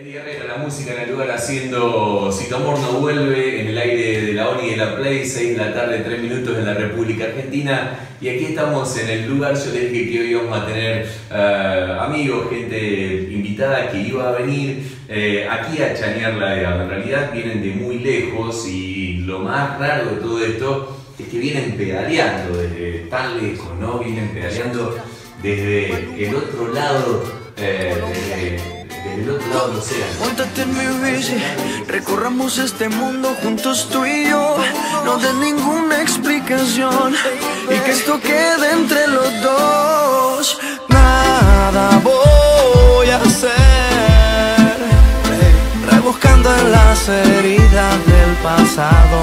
Eddie Herrera, la música en el lugar haciendo Si tu amor no vuelve en el aire de la ONI de la Play, 6 de la tarde, 3 minutos en la República Argentina. Y aquí estamos en el lugar, yo les dije que hoy íbamos a tener eh, amigos, gente invitada que iba a venir eh, aquí a chanearla. En realidad vienen de muy lejos y lo más raro de todo esto es que vienen pedaleando desde tan lejos, ¿no? Vienen pedaleando desde el otro lado, eh, del en mi bici, recorramos este mundo juntos tú y yo. No des ninguna explicación y que esto quede entre los dos. Nada voy a hacer, rebuscando en las heridas del pasado.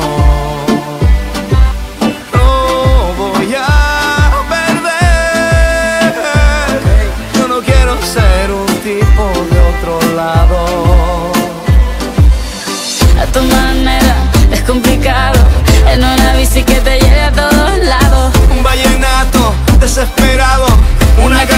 No voy a perder. Yo no quiero ser un tipo tu manera es complicado en una bici que te lleve a todos lados Un vallenato desesperado. una cartica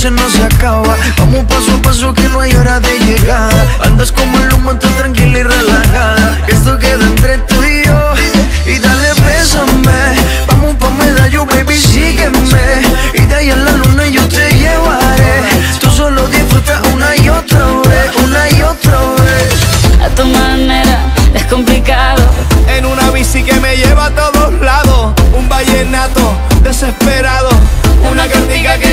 noche no se acaba. Vamos paso a paso que no hay hora de llegar. Andas como el humo tan tranquila y relajada. Que esto queda entre tú y yo. Y dale, bésame. Vamos pa' medallo, baby, sígueme. Y de ahí a la luna yo te llevaré. Tú solo disfruta una y otra vez, una y otra vez. a tu manera es complicado En una bici que me lleva a todos lados Un vallenato desesperado Una cartica que